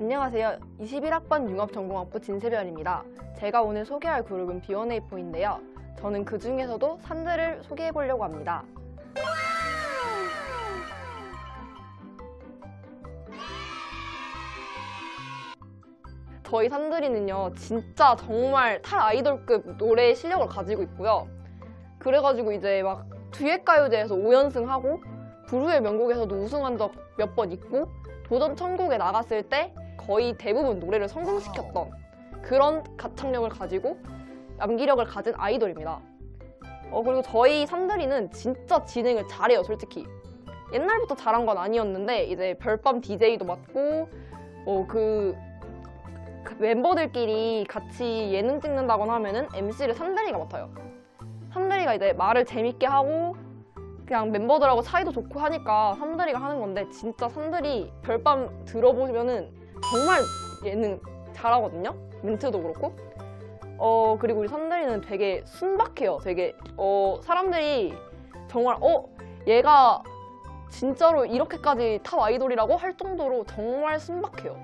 안녕하세요. 21학번 융합전공학부 진세별입니다. 제가 오늘 소개할 그룹은 B1A4인데요. 저는 그 중에서도 산들을 소개해 보려고 합니다. 저희 산들이는요, 진짜 정말 탈 아이돌급 노래 실력을 가지고 있고요. 그래가지고 이제 막 듀엣 가요제에서 5연승하고 부르의 명곡에서도 우승한 적 몇 번 있고 도전 천국에 나갔을 때 거의 대부분 노래를 성공시켰던 그런 가창력을 가지고 암기력을 가진 아이돌입니다. 어, 그리고 저희 산들이는 진짜 진행을 잘해요, 솔직히. 옛날부터 잘한 건 아니었는데 이제 별밤 DJ도 맡고 어, 그, 그 멤버들끼리 같이 예능 찍는다거나 하면은 MC를 산들이가 맡아요. 산들이가 이제 말을 재밌게 하고 그냥 멤버들하고 사이도 좋고 하니까 산들이가 하는 건데 진짜 산들이 별밤 들어보시면은 정말 예능 잘하거든요. 멘트도 그렇고. 어 그리고 우리 산들이는 되게 순박해요. 되게 어 사람들이 정말 어 얘가 진짜로 이렇게까지 탑 아이돌이라고 할 정도로 정말 순박해요.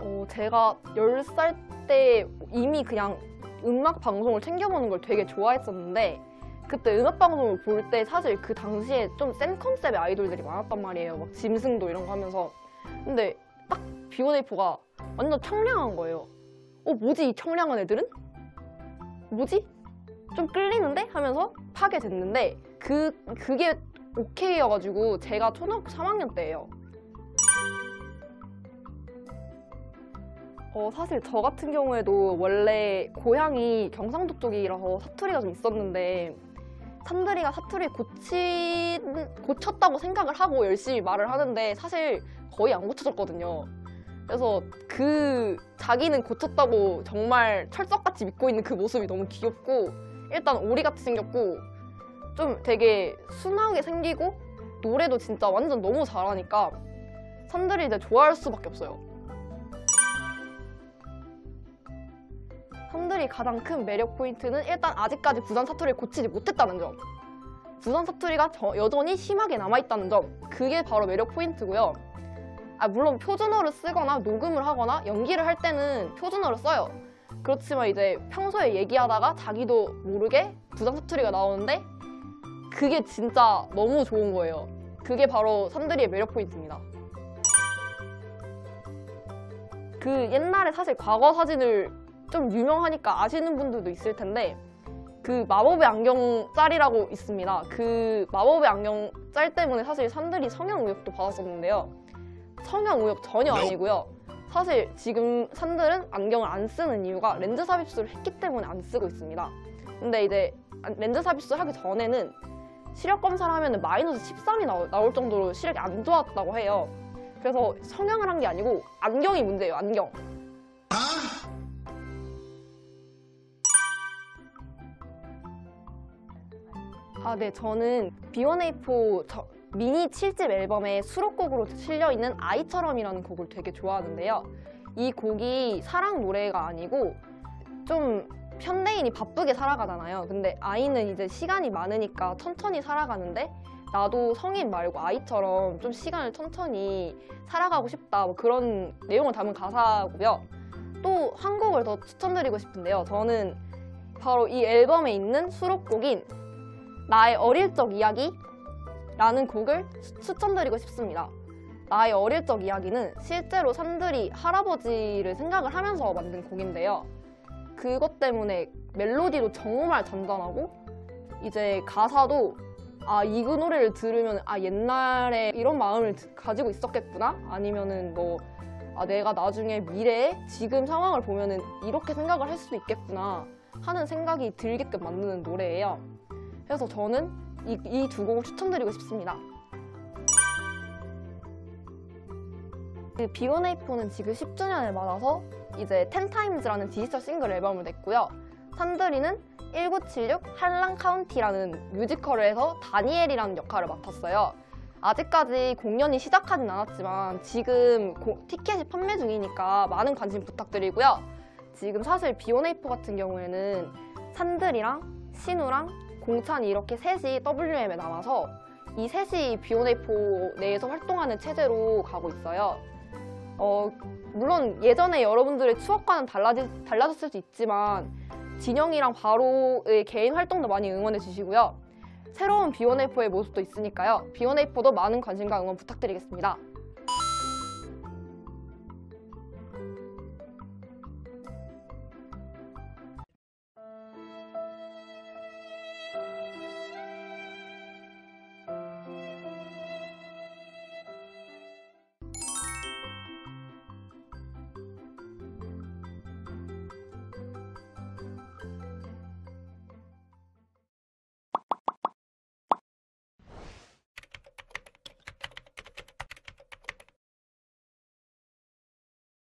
어, 제가 10살 때 이미 그냥 음악 방송을 챙겨보는 걸 되게 좋아했었는데 그때 음악 방송을 볼 때 사실 그 당시에 좀 센 컨셉의 아이돌들이 많았단 말이에요. 막 짐승도 이런 거 하면서. 근데 딱 B1A4가 완전 청량한 거예요. 어, 뭐지 이 청량한 애들은? 뭐지? 좀 끌리는데? 하면서 파게 됐는데 그, 그게 오케이여가지고 제가 초등학교 3학년 때예요. 어, 사실 저 같은 경우에도 원래 고향이 경상도 쪽이라서 사투리가 좀 있었는데 산들이가 사투리 고치, 고쳤다고 생각을 하고 열심히 말을 하는데 사실 거의 안 고쳐졌거든요. 그래서 그 자기는 고쳤다고 정말 철석같이 믿고 있는 그 모습이 너무 귀엽고 일단 오리같이 생겼고 좀 되게 순하게 생기고 노래도 진짜 완전 너무 잘하니까 산들이 이제 좋아할 수밖에 없어요. 산들이 가장 큰 매력 포인트는 일단 아직까지 부산 사투리를 고치지 못했다는 점. 부산 사투리가 저- 여전히 심하게 남아있다는 점. 그게 바로 매력 포인트고요. 아, 물론 표준어를 쓰거나 녹음을 하거나 연기를 할 때는 표준어를 써요. 그렇지만 이제 평소에 얘기하다가 자기도 모르게 부산 사투리가 나오는데 그게 진짜 너무 좋은 거예요. 그게 바로 산들이의 매력 포인트입니다. 그 옛날에 사실 과거 사진을 좀 유명하니까 아시는 분들도 있을 텐데 그 마법의 안경 짤이라고 있습니다. 그 마법의 안경 짤 때문에 사실 산들이 성형 의혹도 받았었는데요. 성형 의혹 전혀 아니고요. 사실 지금 산들은 안경을 안 쓰는 이유가 렌즈 삽입술을 했기 때문에 안 쓰고 있습니다. 근데 이제 안- 렌즈 삽입술 하기 전에는 시력 검사를 하면 마이너스 13이 나올, 나올 정도로 시력이 안 좋았다고 해요. 그래서 성형을 한 게 아니고 안경이 문제예요, 안경. 아, 네. 저는 B1A4 저- 미니 7집 앨범에 수록곡으로 실려있는 아이처럼이라는 곡을 되게 좋아하는데요. 이 곡이 사랑 노래가 아니고 좀 현대인이 바쁘게 살아가잖아요. 근데 아이는 이제 시간이 많으니까 천천히 살아가는데 나도 성인 말고 아이처럼 좀 시간을 천천히 살아가고 싶다. 뭐 그런 내용을 담은 가사고요. 또 한 곡을 더 추천드리고 싶은데요. 저는 바로 이 앨범에 있는 수록곡인 나의 어릴 적 이야기라는 곡을 추- 추천드리고 싶습니다. 나의 어릴 적 이야기는 실제로 산들이 할아버지를 생각을 하면서 만든 곡인데요. 그것 때문에 멜로디도 정말 잔잔하고 이제 가사도 아, 이 그 노래를 들으면 아, 옛날에 이런 마음을 드- 가지고 있었겠구나? 아니면은 뭐 아, 내가 나중에 미래에 지금 상황을 보면은 이렇게 생각을 할 수도 있겠구나 하는 생각이 들게끔 만드는 노래예요. 그래서 저는 이두 곡을 추천드리고 싶습니다. 그 B1A4는 지금 10주년을 맞아서 이제 10times라는 디지털 싱글 앨범을 냈고요. 산들이는 1976 할란 카운티라는 뮤지컬을 해서 다니엘이라는 역할을 맡았어요. 아직까지 공연이 시작하진 않았지만 지금 고- 티켓이 판매 중이니까 많은 관심 부탁드리고요. 지금 사실 B1A4 같은 경우에는 산들이랑 신우랑 공찬이 이렇게 셋이 WM에 남아서 이 셋이 비오네이포 내에서 활동하는 체제로 가고 있어요. 어, 물론 예전에 여러분들의 추억과는 달라지, 달라졌을 수 있지만 진영이랑 바로의 개인 활동도 많이 응원해 주시고요. 새로운 비오네이포의 모습도 있으니까요. 비오네이포도 많은 관심과 응원 부탁드리겠습니다.